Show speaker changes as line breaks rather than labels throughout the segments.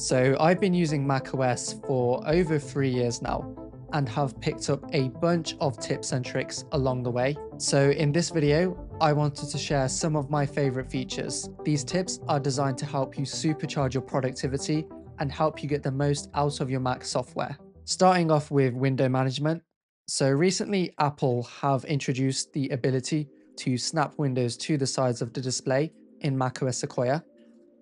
So I've been using macOS for over three years now and have picked up a bunch of tips and tricks along the way. So in this video, I wanted to share some of my favorite features. These tips are designed to help you supercharge your productivity and help you get the most out of your Mac software. Starting off with window management. So recently Apple have introduced the ability to snap windows to the sides of the display in macOS Sequoia,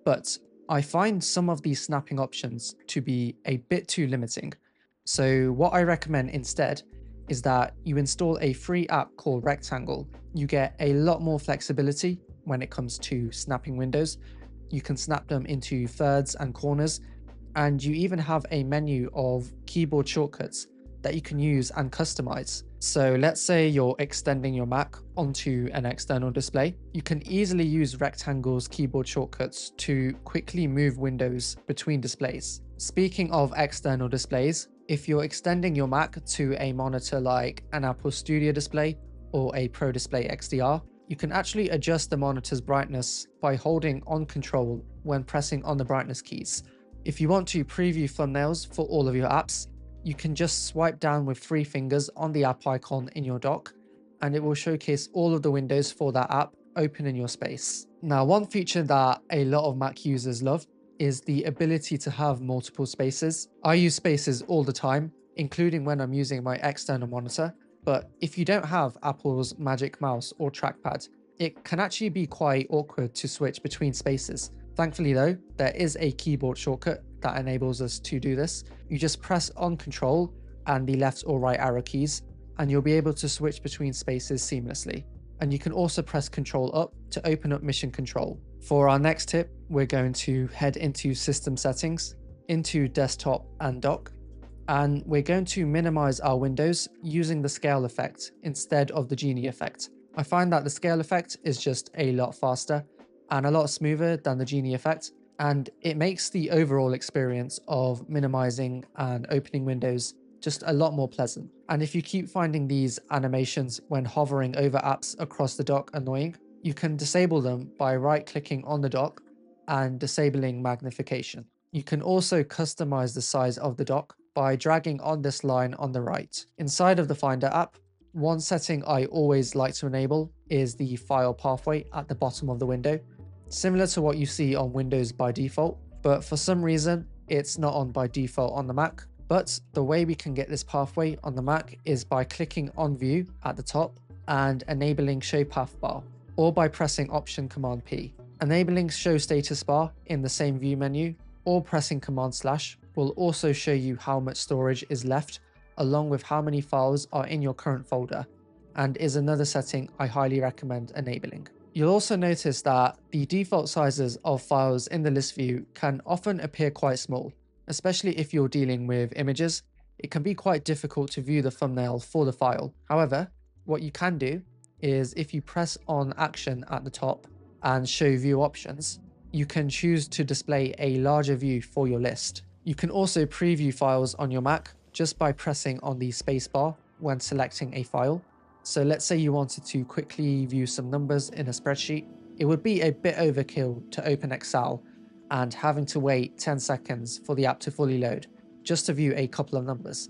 but I find some of these snapping options to be a bit too limiting. So what I recommend instead is that you install a free app called Rectangle. You get a lot more flexibility when it comes to snapping windows. You can snap them into thirds and corners, and you even have a menu of keyboard shortcuts that you can use and customize. So let's say you're extending your Mac onto an external display. You can easily use Rectangle's keyboard shortcuts to quickly move windows between displays. Speaking of external displays, if you're extending your Mac to a monitor like an Apple Studio display or a Pro Display XDR, you can actually adjust the monitor's brightness by holding on control when pressing on the brightness keys. If you want to preview thumbnails for all of your apps, you can just swipe down with three fingers on the app icon in your dock and it will showcase all of the windows for that app open in your space. Now, one feature that a lot of Mac users love is the ability to have multiple spaces. I use spaces all the time, including when I'm using my external monitor. But if you don't have Apple's Magic Mouse or trackpad, it can actually be quite awkward to switch between spaces. Thankfully though, there is a keyboard shortcut that enables us to do this. You just press on control and the left or right arrow keys, and you'll be able to switch between spaces seamlessly. And you can also press control up to open up mission control. For our next tip, we're going to head into system settings, into desktop and dock, and we're going to minimize our windows using the scale effect instead of the genie effect. I find that the scale effect is just a lot faster and a lot smoother than the genie effect, and it makes the overall experience of minimizing and opening windows just a lot more pleasant. And if you keep finding these animations when hovering over apps across the dock annoying, you can disable them by right clicking on the dock and disabling magnification. You can also customize the size of the dock by dragging on this line on the right. Inside of the Finder app, one setting I always like to enable is the file pathway at the bottom of the window, similar to what you see on Windows by default, but for some reason it's not on by default on the Mac. But the way we can get this pathway on the Mac is by clicking on view at the top and enabling show path bar, or by pressing option command P. Enabling show status bar in the same view menu or pressing command slash will also show you how much storage is left along with how many files are in your current folder and is another setting I highly recommend enabling. You'll also notice that the default sizes of files in the list view can often appear quite small, especially if you're dealing with images. It can be quite difficult to view the thumbnail for the file. However, what you can do is if you press on action at the top and show view options, you can choose to display a larger view for your list. You can also preview files on your Mac just by pressing on the spacebar when selecting a file. So let's say you wanted to quickly view some numbers in a spreadsheet. It would be a bit overkill to open Excel and having to wait 10 seconds for the app to fully load just to view a couple of numbers,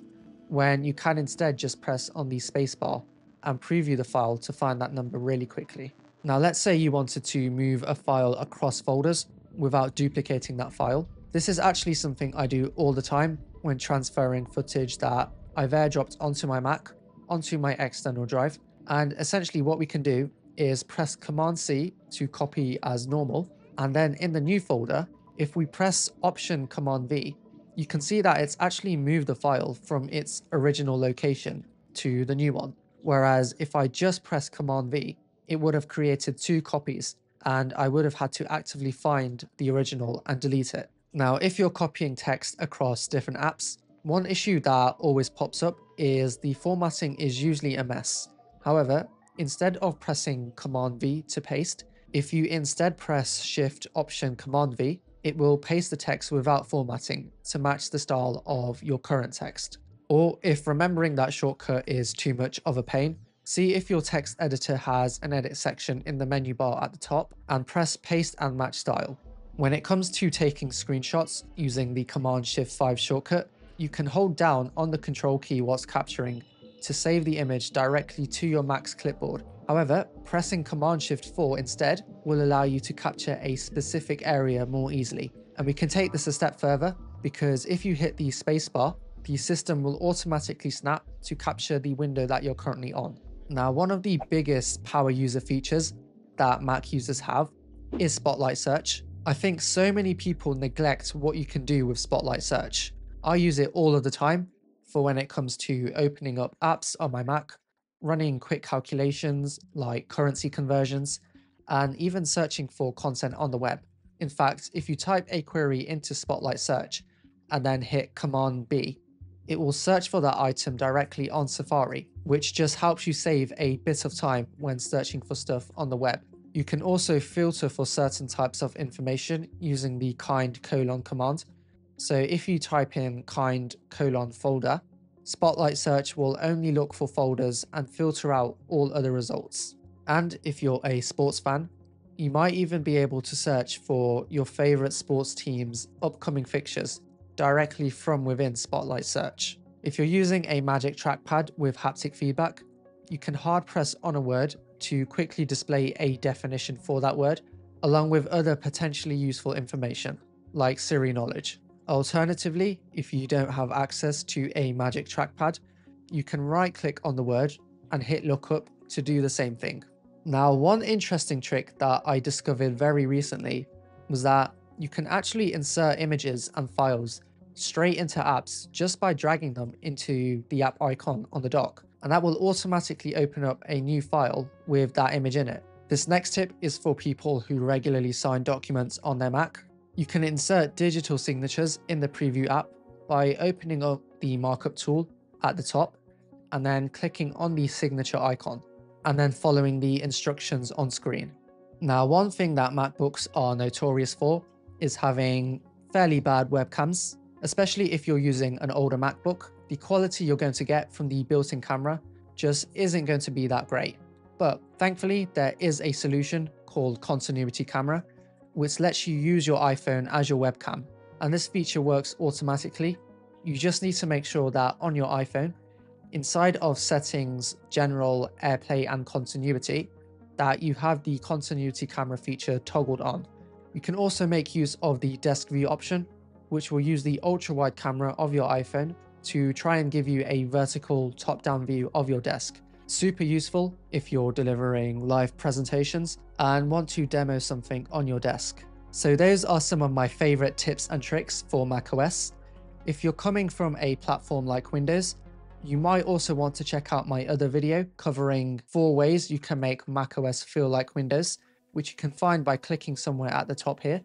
when you can instead just press on the spacebar and preview the file to find that number really quickly. Now let's say you wanted to move a file across folders without duplicating that file. This is actually something I do all the time when transferring footage that I've airdropped onto my Mac, onto my external drive. And essentially what we can do is press Command C to copy as normal. And then in the new folder, if we press Option Command V, you can see that it's actually moved the file from its original location to the new one. Whereas if I just press Command V, it would have created two copies and I would have had to actively find the original and delete it. Now, if you're copying text across different apps, one issue that always pops up is the formatting is usually a mess. However, instead of pressing Command V to paste, if you instead press Shift Option Command V, it will paste the text without formatting to match the style of your current text. Or if remembering that shortcut is too much of a pain, See if your text editor has an edit section in the menu bar at the top and press paste and match style. When it comes to taking screenshots using the Command Shift 5 shortcut, you can hold down on the control key whilst capturing to save the image directly to your Mac's clipboard. However, pressing Command Shift 4 instead will allow you to capture a specific area more easily. And we can take this a step further because if you hit the spacebar, the system will automatically snap to capture the window that you're currently on. Now, one of the biggest power user features that Mac users have is Spotlight Search. I think so many people neglect what you can do with Spotlight Search. I use it all of the time for when it comes to opening up apps on my Mac, running quick calculations like currency conversions, and even searching for content on the web. In fact, if you type a query into Spotlight Search and then hit Command B, it will search for that item directly on Safari, which just helps you save a bit of time when searching for stuff on the web. You can also filter for certain types of information using the kind colon command. So if you type in kind colon folder, Spotlight Search will only look for folders and filter out all other results. And if you're a sports fan, you might even be able to search for your favorite sports team's upcoming fixtures directly from within Spotlight Search. If you're using a Magic Trackpad with haptic feedback, you can hard press on a word to quickly display a definition for that word, along with other potentially useful information, like Siri knowledge. Alternatively, if you don't have access to a Magic Trackpad, you can right click on the word and hit lookup to do the same thing. Now, one interesting trick that I discovered very recently was that you can actually insert images and files straight into apps just by dragging them into the app icon on the dock. And that will automatically open up a new file with that image in it. This next tip is for people who regularly sign documents on their Mac. You can insert digital signatures in the preview app by opening up the markup tool at the top and then clicking on the signature icon and then following the instructions on screen. Now, one thing that MacBooks are notorious for is having fairly bad webcams, especially if you're using an older MacBook. The quality you're going to get from the built-in camera just isn't going to be that great. But thankfully, there is a solution called Continuity Camera, which lets you use your iPhone as your webcam. And this feature works automatically. You just need to make sure that on your iPhone, inside of settings, general, AirPlay, and continuity, that you have the continuity camera feature toggled on. You can also make use of the desk view option, which will use the ultra wide camera of your iPhone to try and give you a vertical top down view of your desk. Super useful if you're delivering live presentations and want to demo something on your desk. So those are some of my favorite tips and tricks for macOS. If you're coming from a platform like Windows, you might also want to check out my other video covering four ways you can make macOS feel like Windows which you can find by clicking somewhere at the top here.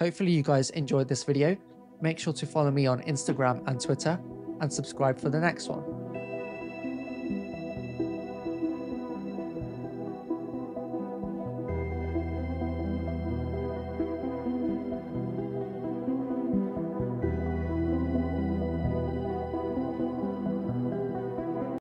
Hopefully you guys enjoyed this video. Make sure to follow me on Instagram and Twitter and subscribe for the next one.